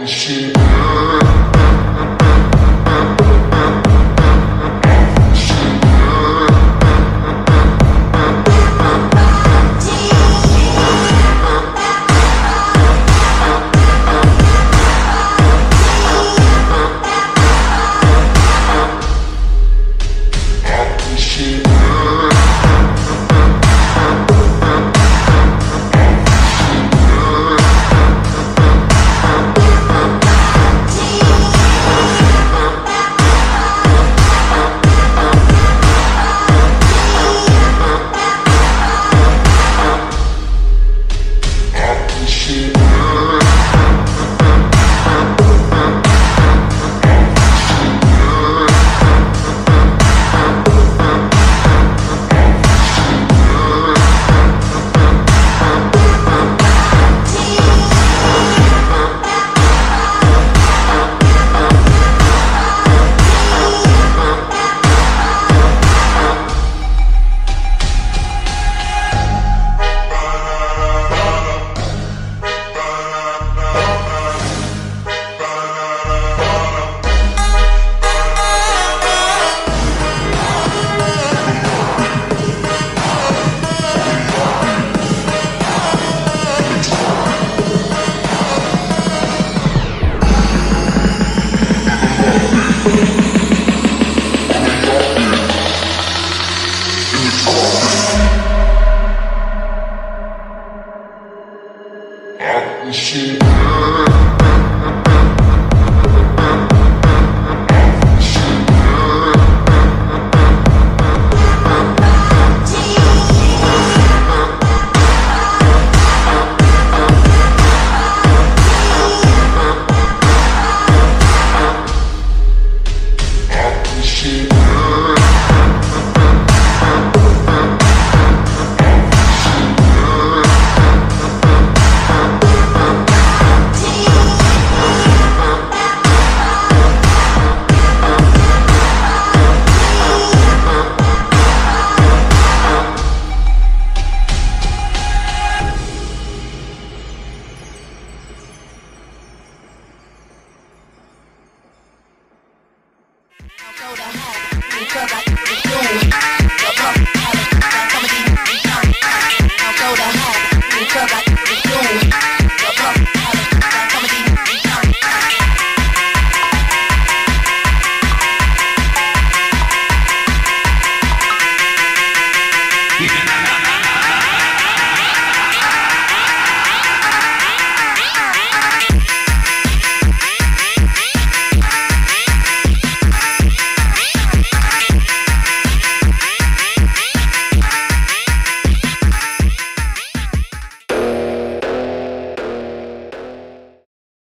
Attention. shit. Because I.